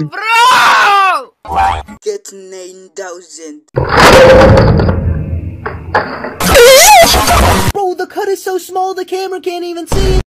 Bro! Get 9,000. Bro, the cut is so small the camera can't even see it.